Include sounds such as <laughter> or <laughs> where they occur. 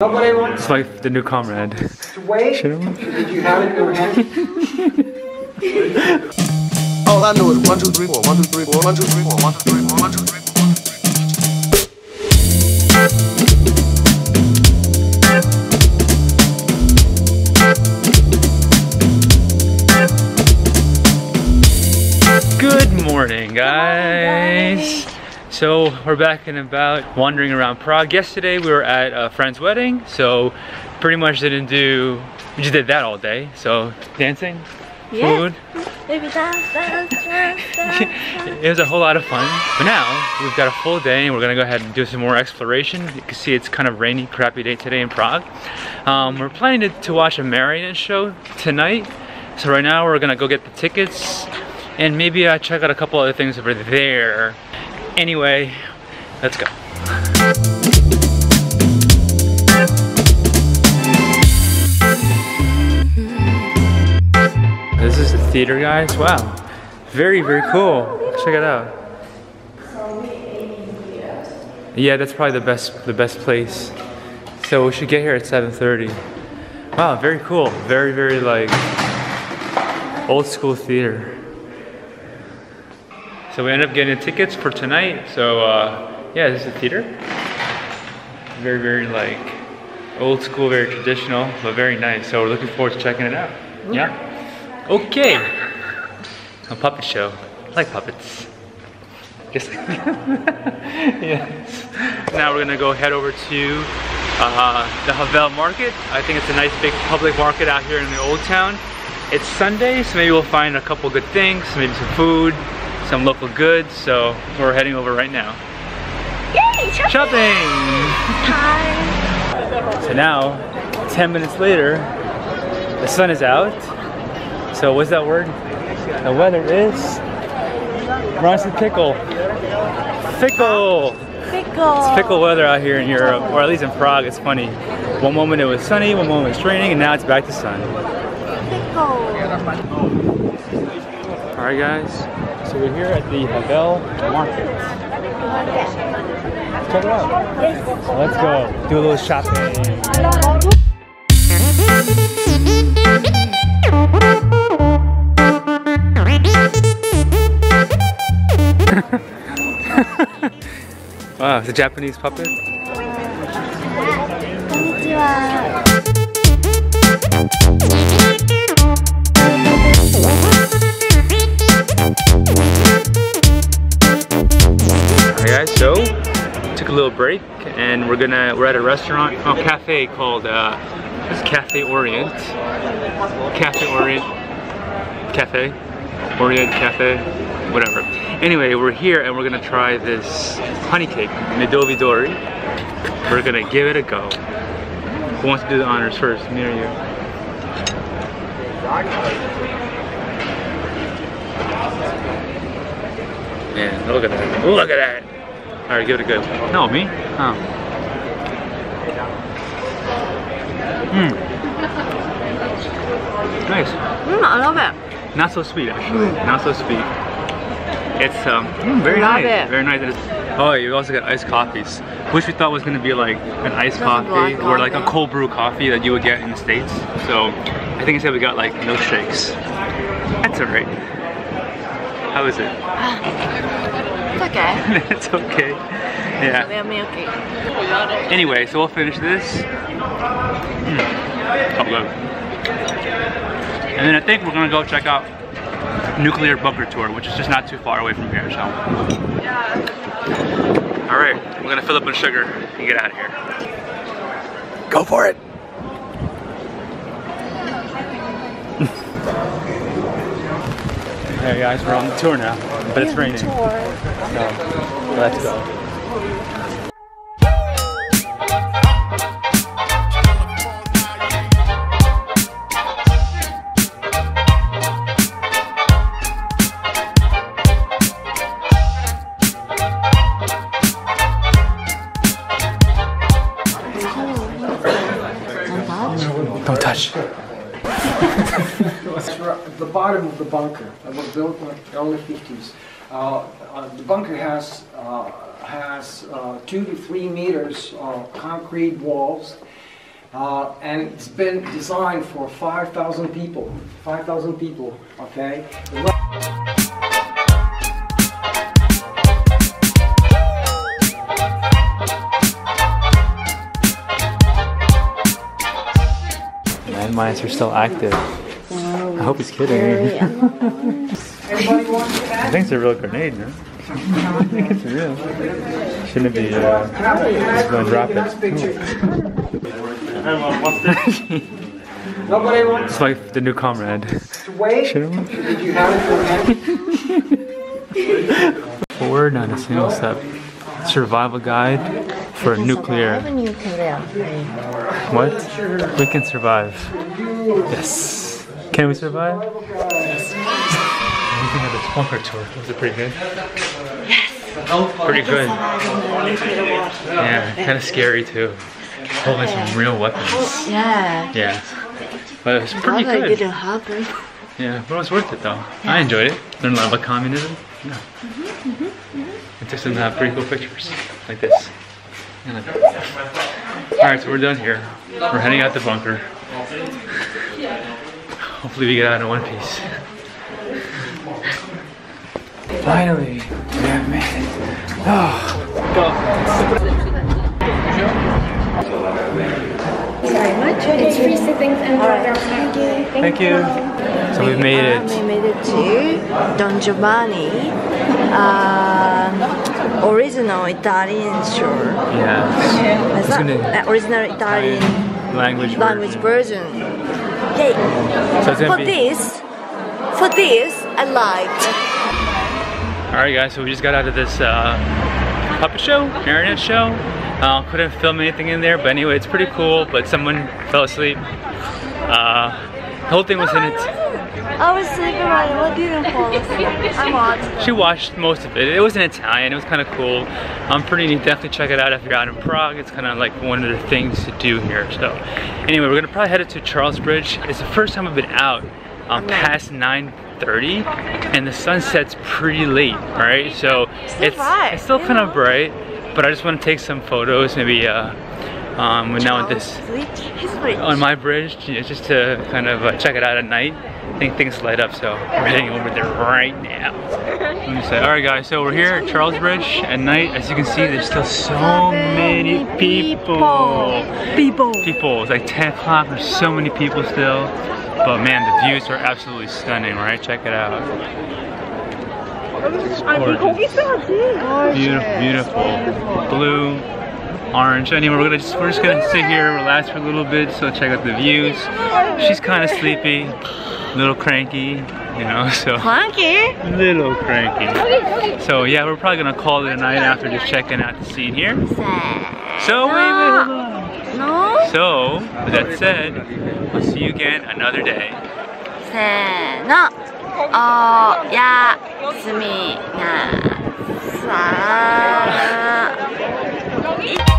Nobody wants It's like the new comrade. to wait? I? Did you have it in your hand? All I know is one, two, three, four, one, two, three, four, one, two, three, four, one, two, three, four, one, two, three, four. Good morning, guys. So we're back and about wandering around Prague. Yesterday we were at a friend's wedding, so pretty much didn't do. We just did that all day. So dancing, Yeah. food. <laughs> It was a whole lot of fun. But now we've got a full day and we're gonna go ahead and do some more exploration. You can see it's kind of rainy, crappy day today in Prague. Um, we're planning to, to watch a Marionette show tonight. So right now we're gonna go get the tickets and maybe uh, check out a couple other things over there. Anyway, let's go. This is the theater, guys. Wow. Very, very cool. Check it out. Yeah, that's probably the best the best place. So we should get here at 7:30. Wow, very cool. Very, very like old school theater. So we ended up getting tickets for tonight. So uh, yeah, this is a theater. Very, very like old school, very traditional, but very nice. So we're looking forward to checking it out. Yeah. Okay. A puppet show. I like puppets. Just <laughs> yes. Now we're gonna go head over to uh, the Havel Market. I think it's a nice big public market out here in the old town. It's Sunday, so maybe we'll find a couple good things, maybe some food, some local goods. So we're heading over right now. Yay, shopping Shopping! So now, 10 minutes later, the sun is out. So what's that word? The weather is Ronson pickle. Fickle! Pickle. It's fickle weather out here in Europe, or at least in Prague. It's funny. One moment it was sunny, one moment it was raining, and now it's back to sun. Pickle. All right, guys. So we're here at the Havel Market. Check it out. Yes. Let's go do a little shopping. <laughs> Wow, it's a Japanese puppet. Little break and we're gonna we're at a restaurant, oh cafe called uh it's Cafe Orient. Cafe Orient Cafe. Orient Cafe, whatever. Anyway, we're here and we're gonna try this honey cake, Medový dort. We're gonna give it a go. Who wants to do the honors first? Me or you? Man, look at that. Look at that. All right, give it a go. No, me? Oh. Mmm. Nice. Mm, I love it. Not so sweet, actually. Not so sweet. It's um, mm, very Love nice. it. Very nice. Oh, you also got iced coffees, which we thought was gonna be like an iced Just coffee or like a cold brew coffee that you would get in the states. So I think instead we got like milkshakes. That's alright. How is it? <sighs> <laughs> It's okay. <laughs> it's okay. Yeah. They're milky. Anyway, so we'll finish this. Mm. Oh, good. And then I think we're gonna go check out Nuclear Bunker Tour, which is just not too far away from here, so. All right, we're gonna fill up on sugar and get out of here. Go for it. Hey guys, we're on the tour now, but it's raining, so let's go. Don't touch. At the bottom of the bunker. It was built in the early 50s. Uh, uh, the bunker has uh, has uh, two to three meters of concrete walls, Uh, and it's been designed for 5,000 people. 5,000 people, okay? Landmines are still active. I hope he's kidding. Everybody wants <laughs> I think it's a real grenade, no? <laughs> I think it's real. Shouldn't it be, uh, just gonna drop it. Nobody wants It's like the new comrade. to wait? Shouldn't Did you have it for Forward <laughs> on a single step. Survival guide for nuclear. Nuclear. What? We can survive. Yes. Can we survive? Yes. We had this bunker tour. Was it pretty good? Yes. Pretty good. Yeah, kind of scary too. Holding some real weapons. Yeah. Yeah. But it was pretty That good. didn't happen. Yeah, but it was worth it though. I enjoyed it. Learned a lot about communism. Yeah. And took some uh, pretty cool pictures, like this. And like that. All right, so we're done here. We're heading out the bunker. Hopefully we get out in one piece. Finally, we have made it. Oh. It's free sittings and Thank you. Thank you. So we've made Um, we it. made it to Don Giovanni, uh, original Italian sure. Yeah. It's original Italian Language. language version. version? Okay. So For be- this, for this, I like. Alright guys, so we just got out of this uh, puppet show, marionette show. Uh, couldn't film anything in there, but anyway, it's pretty cool, but someone fell asleep. Uh, the whole thing was in it. I was sleeping right. What didn't fall asleep? I watched. She watched most of it. It was in Italian, it was kind of cool. I'm um, pretty neat, definitely check it out if you're out in Prague. It's kind of like one of the things to do here. So anyway, we're gonna probably head it to Charles Bridge. It's the first time I've been out um, past 9.30 and the sun sets pretty late, right? So it's, bright, it's still kind of bright, but I just want to take some photos, maybe uh, um, we're now with this Sleep. He's sleep. on my bridge, just to kind of uh, check it out at night. I think things light up, so we're heading over there right now. Let me say, all right, guys. So we're here at Charles Bridge at night. As you can see, there's still so many people. People. People. It's like 10 o'clock. There's so many people still. But man, the views are absolutely stunning, right? Check it out. Gorgeous. Beautiful, beautiful. Blue, orange. Anyway, we're gonna just we're just gonna sit here, relax for a little bit, so check out the views. She's kind of sleepy, a little cranky, you know, <laughs> so Clanky. little cranky. So yeah, we're probably gonna call it a night after just checking out the scene here. So wait, wait, hold on. No. So with that said, we'll see you again another day. せーの。おやすみなさい。